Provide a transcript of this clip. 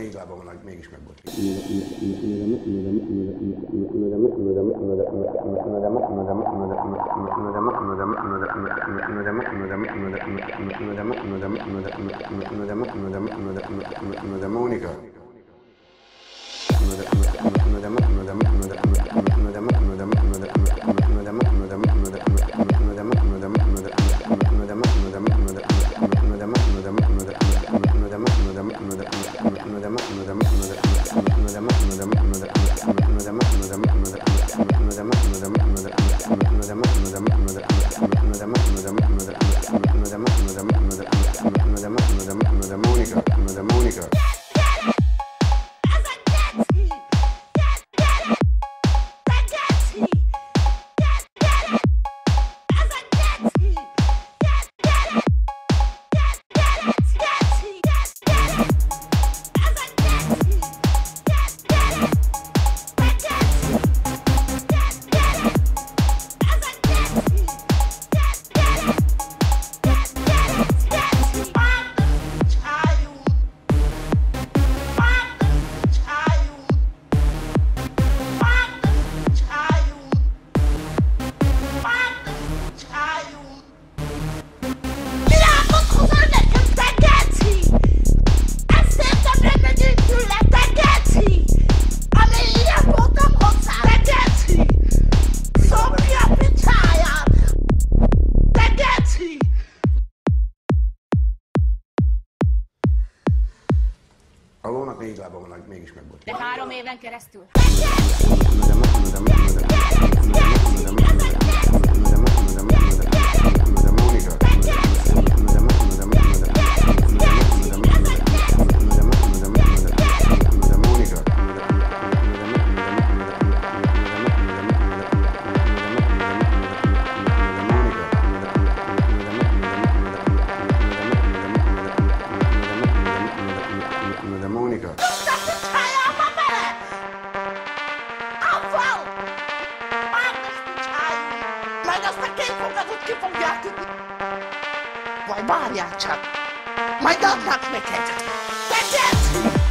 ಈಗಲಾಭವನ್ನು ಮೇಗಿಸ್ ಮಾಡ್ಬೋದು Mounika Yeah. A lónak négy lába van, mégis megbocsát. De három éven keresztül. Mónika. Majd azt a két fogatot ki fogják. Majd adnak neked. Te